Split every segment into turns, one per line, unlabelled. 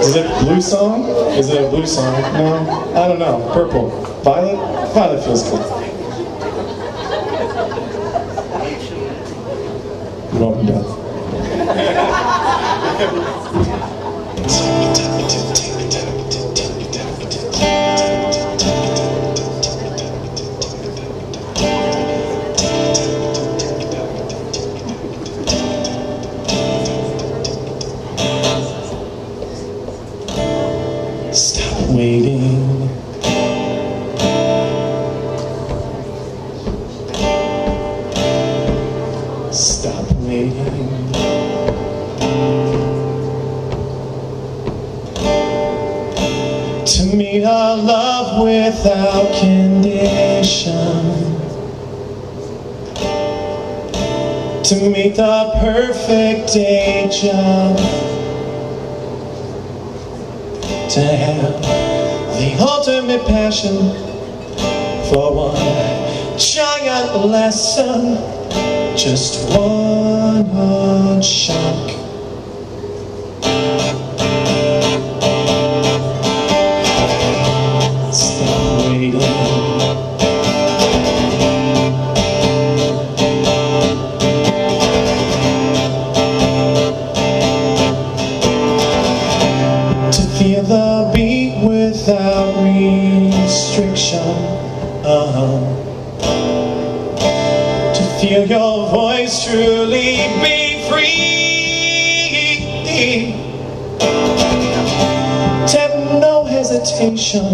Is it blue song? Is it a blue song? No? I don't know. Purple. Violet? Violet feels good. Welcome, Death. To meet our love without condition. To meet the perfect age to have the ultimate passion for one giant lesson, just one shock. The beat without restriction. Uh-huh. To feel your voice truly be free. Have no hesitation.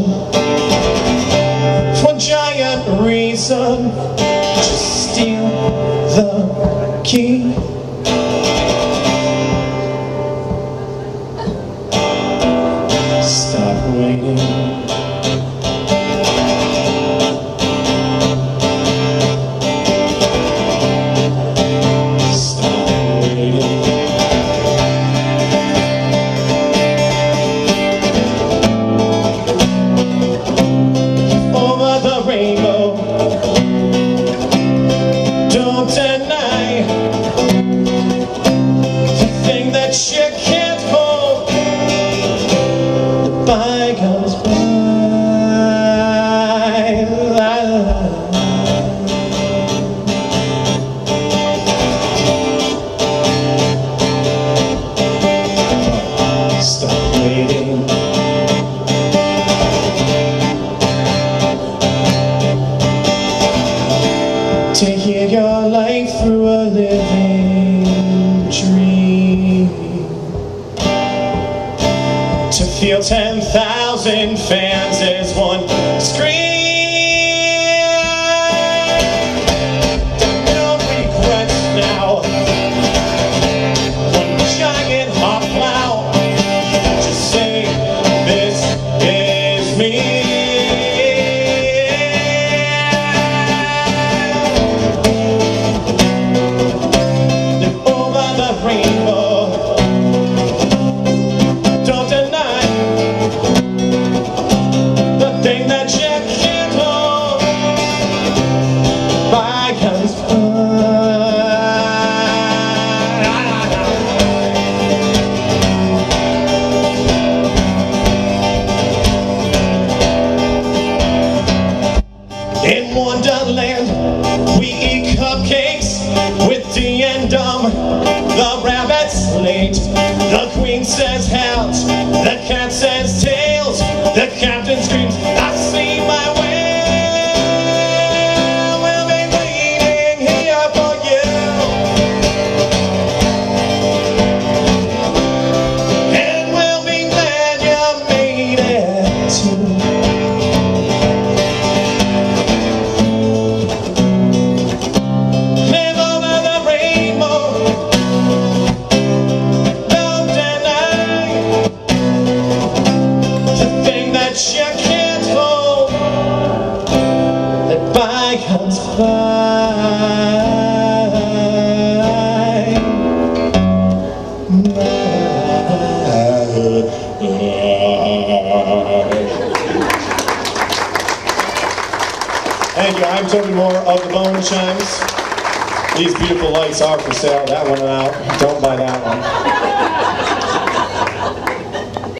For giant reason, to steal the key. Waiting. Stop waiting. Over the rainbow. Don't deny the thing that you to feel 10,000 fans see my way. Thank you. I'm Tobi D'Amore of the Bone Chimes. These beautiful lights are for sale. That one out. Don't buy that one.